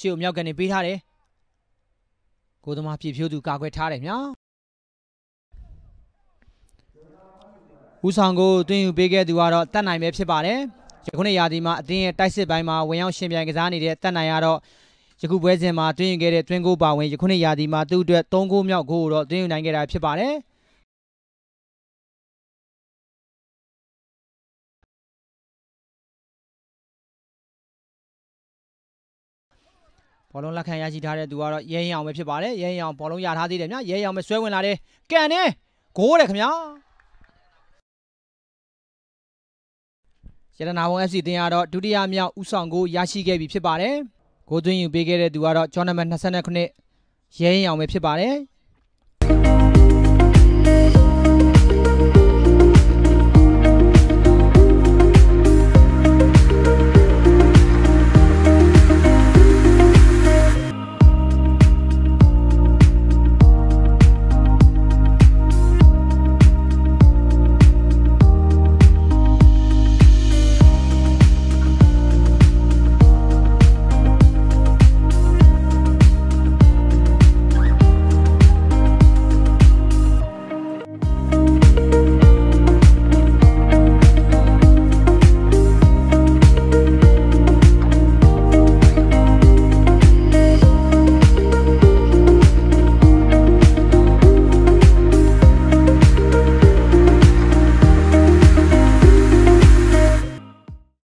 ရှေ့ကိုမြောက်ကနေပေးထားတယ်ကိုသမားပြည့်ဖြိုးသူကာကွယ်ထားတယ်ဗျာဦးဆောင်ကိုတွင်ယူပေးခဲ့သူကတော့တတ်နိုင်ပဲဖြစ်ပါတယ်ယခုနှစ်ရာသီမှာအသင်းရဲ့တိုက်စစ်ပိုင်းမှာဝင်ရောက်ရှင်ပြိုင်ကစားနေတဲ့တတ်နိုင်ရတော့ယခုပွဲစဉ်မှာတွင်ယူခဲ့တဲ့တွင်ကိုပါဝင်ယခုနှစ်ရာသီမှာသူ့အတွက်3ဂိုးမြောက်ဂိုးကိုတော့တွင်ယူနိုင်ခဲ့တာဖြစ်ပါတယ် ဘောလုံးလက်ခံရရှိထားတဲ့သူကတော့ရဲရင်အောင်ပဲဖြစ်ပါတယ်ရဲရင်အောင်ဘောလုံးရထားသေးတယ်ဗျာရဲရင်အောင်ပဲဆွဲဝင်လာတယ်ကန်နေဂိုးတယ်ခင်ဗျာရတနာဘုံ FC တင်ရတော့ဒုတိယမြောက်ဦးဆောင်ကိုရရှိခဲ့ပြီဖြစ်ပါတယ်ဂိုးသွင်းယူပေးခဲ့တဲ့သူကတော့ဂျော်နမန်29ရဲရင်အောင်ပဲဖြစ်ပါတယ်